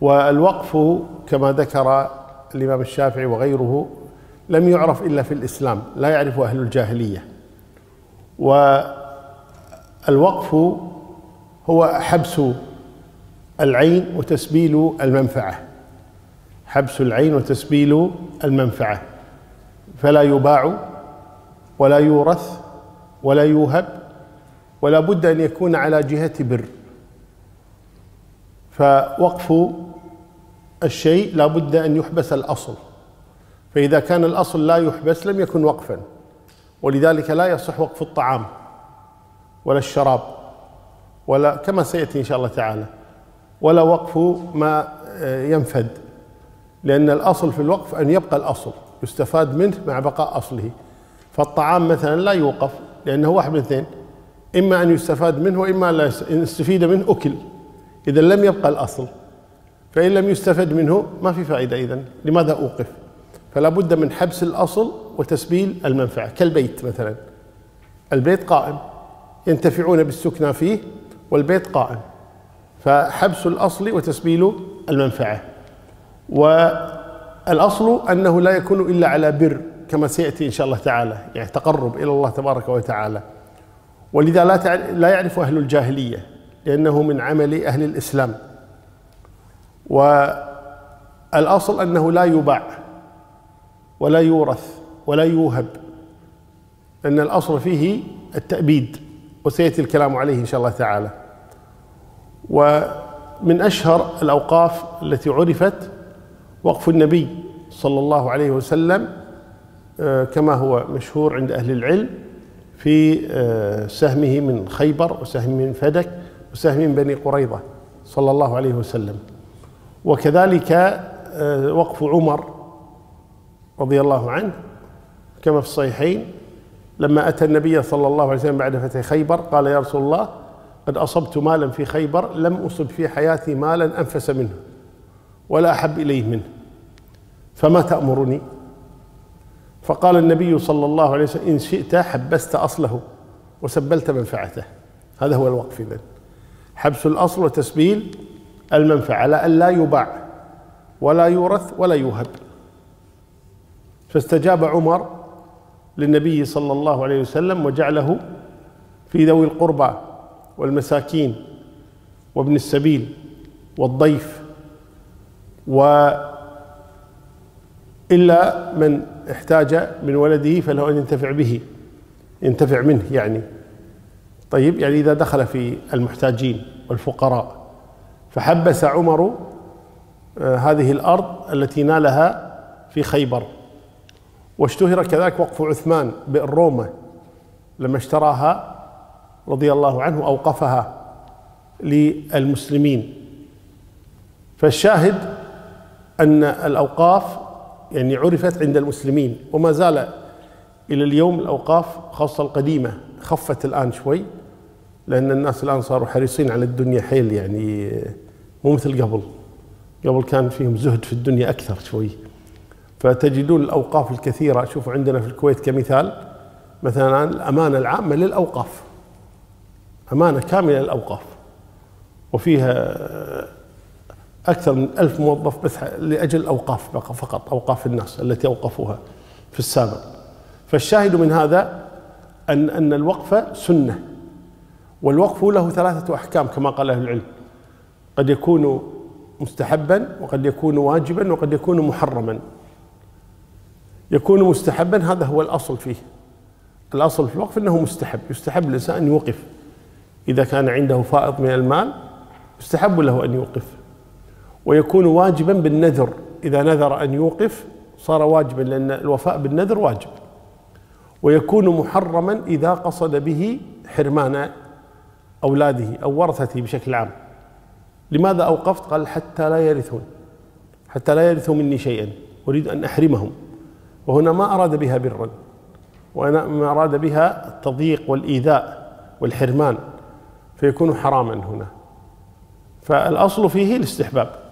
والوقف كما ذكر الإمام الشافعي وغيره لم يعرف إلا في الإسلام لا يعرف أهل الجاهلية. والوقف هو حبس العين وتسبيل المنفعة. حبس العين وتسبيل المنفعة. فلا يباع ولا يورث ولا يوهب ولا بد أن يكون على جهة بر. فوقف الشيء لا بد أن يحبس الأصل. فإذا كان الأصل لا يحبس لم يكن وقفا. ولذلك لا يصح وقف الطعام ولا الشراب ولا كما سيأتي إن شاء الله تعالى ولا وقف ما ينفد. لأن الأصل في الوقف أن يبقى الأصل يستفاد منه مع بقاء أصله. فالطعام مثلا لا يوقف لأنه واحد من اثنين إما أن يستفاد منه وإما لا يستفيد منه أكل. إذا لم يبقى الأصل فإن لم يستفد منه ما في فائدة إذن. لماذا أوقف؟ فلا بد من حبس الأصل وتسبيل المنفعة. كالبيت مثلا. البيت قائم. ينتفعون بالسكنى فيه والبيت قائم. فحبس الأصل وتسبيل المنفعة. والأصل أنه لا يكون إلا على بر كما سيأتي إن شاء الله تعالى يعني تقرب إلى الله تبارك وتعالى. ولذا لا لا يعرف أهل الجاهلية. لأنه من عمل أهل الإسلام. والأصل أنه لا يباع ولا يورث ولا يوهب أن الأصل فيه التأبيد وسيأتي الكلام عليه إن شاء الله تعالى. ومن أشهر الأوقاف التي عرفت وقف النبي صلى الله عليه وسلم كما هو مشهور عند أهل العلم في سهمه من خيبر وسهم من فدك وسهم من بني قريظة صلى الله عليه وسلم. وكذلك وقف عمر رضي الله عنه كما في الصحيحين لما أتى النبي صلى الله عليه وسلم بعد فتح خيبر قال يا رسول الله قد أصبت مالا في خيبر لم أصب في حياتي مالا أنفس منه ولا أحب إليه منه. فما تأمرني؟ فقال النبي صلى الله عليه وسلم إن شئت حبست أصله وسبلت منفعته. هذا هو الوقف إذن. حبس الأصل وتسبيل المنفعة على أن لا يباع ولا يورث ولا يوهب. فاستجاب عمر للنبي صلى الله عليه وسلم وجعله في ذوي القربى والمساكين وابن السبيل والضيف و إلا من احتاج من ولده فله أن ينتفع به ينتفع منه يعني. طيب يعني إذا دخل في المحتاجين والفقراء فحبس عمر هذه الأرض التي نالها في خيبر. واشتهر كذلك وقف عثمان بئر روما لما اشتراها رضي الله عنه أوقفها للمسلمين. فالشاهد أن الأوقاف يعني عرفت عند المسلمين وما زال إلى اليوم الأوقاف خاصة القديمة خفت الآن شوي. لأن الناس الآن صاروا حريصين على الدنيا حيل يعني مو مثل قبل. قبل كان فيهم زهد في الدنيا أكثر شوي. فتجدون الأوقاف الكثيرة شوفوا عندنا في الكويت كمثال مثلا الأمانة العامة للأوقاف. أمانة كاملة للأوقاف. وفيها أكثر من ألف موظف بس لأجل الأوقاف فقط أوقاف الناس التي أوقفوها في السابق. فالشاهد من هذا أن أن الوقف سنة. والوقف له ثلاثة أحكام كما قال أهل العلم. قد يكون مستحبا وقد يكون واجبا وقد يكون محرما. يكون مستحبا هذا هو الأصل فيه. الأصل في الوقف أنه مستحب. يستحب الإنسان أن يوقف. إذا كان عنده فائض من المال يستحب له أن يوقف. ويكون واجبا بالنذر. إذا نذر أن يوقف صار واجبا لأن الوفاء بالنذر واجب. ويكون محرما إذا قصد به حرمان أولاده أو ورثته بشكل عام. لماذا أوقفت؟ قال حتى لا يرثون حتى لا يرثوا مني شيئا أريد أن أحرمهم. وهنا ما أراد بها برا وما أراد بها التضييق والإيذاء والحرمان فيكون حراما هنا. فالأصل فيه الاستحباب.